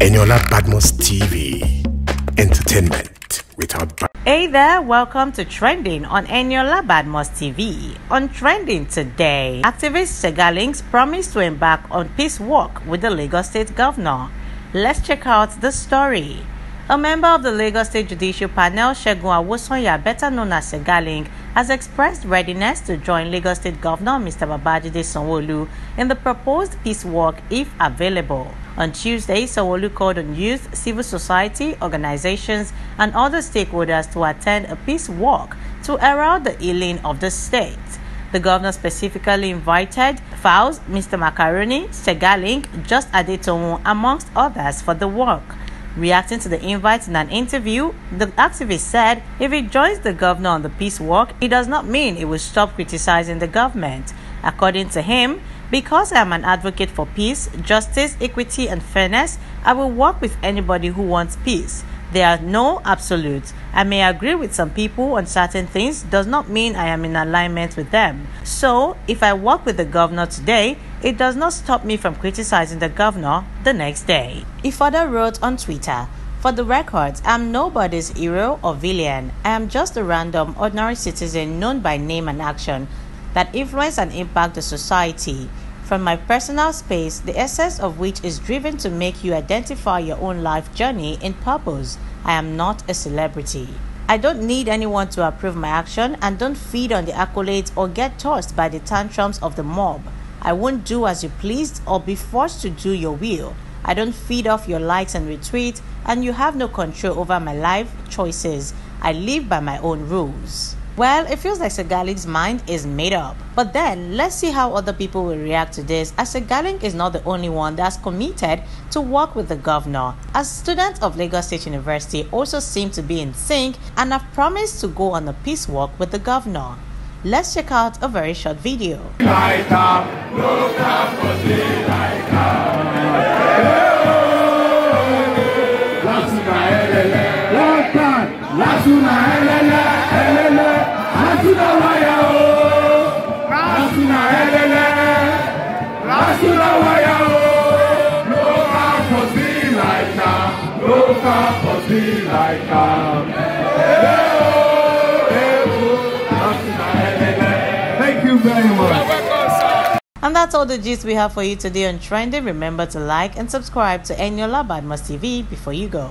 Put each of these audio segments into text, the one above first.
Eniola Badmus TV. Entertainment without. Hey there, welcome to Trending on Eniola Badmus TV. On Trending today, activist Segalinks promised to embark on peace walk with the Lagos State Governor. Let's check out the story. A member of the Lagos State Judicial Panel, Shegun Awosanya, better known as Segalink, has expressed readiness to join Lagos State Governor Mr. Babajide Sanwo-Olu in the proposed peace walk if available. On Tuesday, Sanwo-Olu called on youth, civil society, organizations, and other stakeholders to attend a peace walk to herald the healing of the state. The governor specifically invited Falz, Mr. Macaroni, Segalink, Just Adetomu, amongst others, for the walk. Reacting to the invite in an interview, the activist said if he joins the governor on the peace walk, it does not mean he will stop criticizing the government. According to him, because I am an advocate for peace, justice, equity, and fairness, I will work with anybody who wants peace. There are no absolutes. I may agree with some people on certain things, does not mean I am in alignment with them. So, if I work with the governor today, it does not stop me from criticizing the governor the next day. Further wrote on Twitter, for the record, I'm nobody's hero or villain. I am just a random, ordinary citizen known by name and action that influence and impact the society. From my personal space, the essence of which is driven to make you identify your own life journey in purpose. I am not a celebrity. I don't need anyone to approve my action and don't feed on the accolades or get tossed by the tantrums of the mob. I won't do as you pleased or be forced to do your will. I don't feed off your likes and retweets, and you have no control over my life choices. I live by my own rules. Well, it feels like Segalink's mind is made up. But then, let's see how other people will react to this, as Segalink is not the only one that's committed to work with the governor. As students of Lagos State University also seem to be in sync and have promised to go on a peace walk with the governor. Let's check out a very short video. Thank you very much. And that's all the gist we have for you today on Trending. Remember to like and subscribe to Eniola Badmus TV before you go.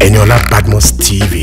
and you're not Badmus TV.